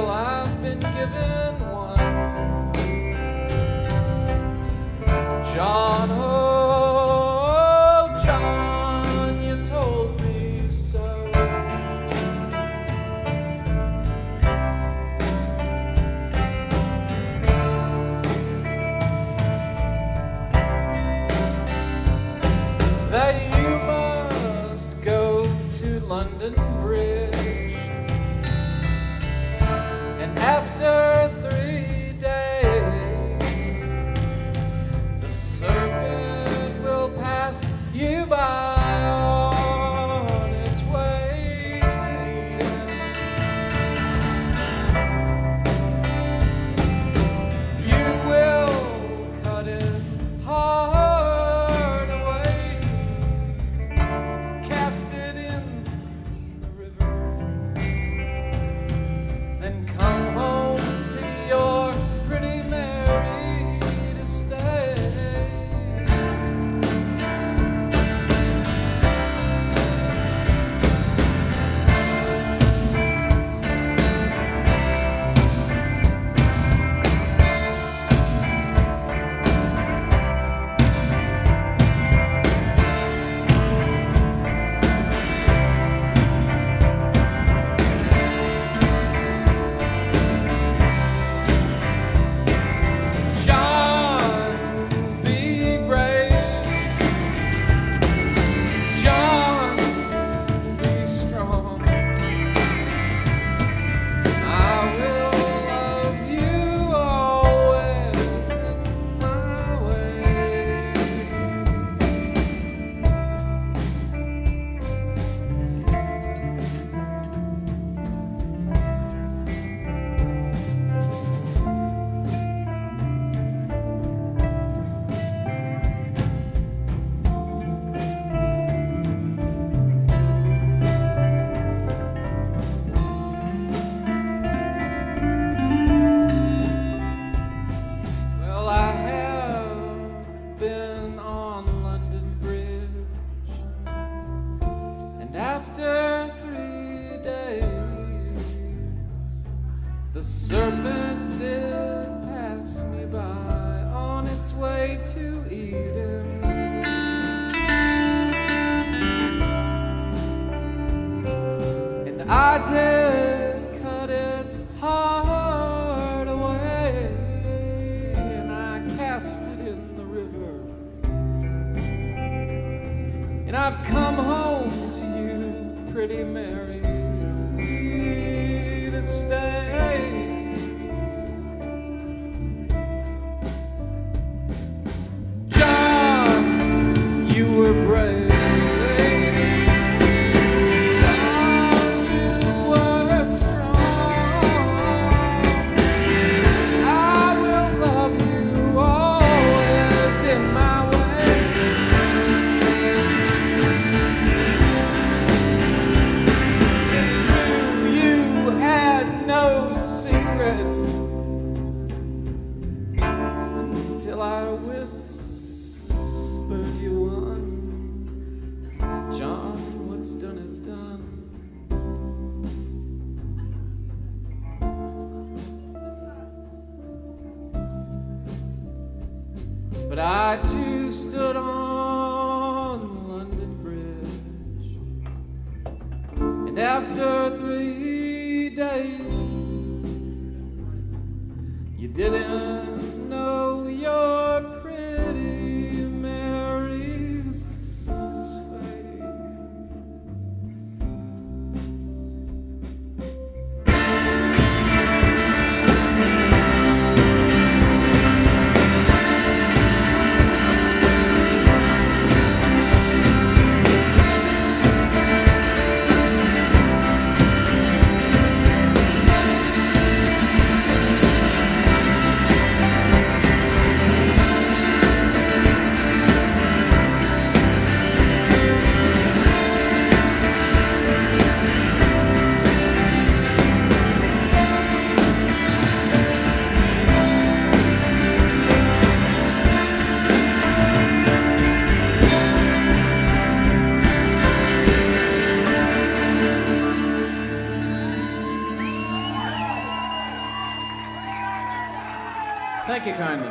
living one. John, oh, John, you told me so. That you must go to London Bridge. After serpent did pass me by on its way to Eden. And I did cut its heart away, and I cast it in the river. And I've come home to you, pretty Mary, stay. Secrets until I whispered you on. John, what's done is done. But I too stood on London Bridge, and after three days, you didn't know your Thank you kindly.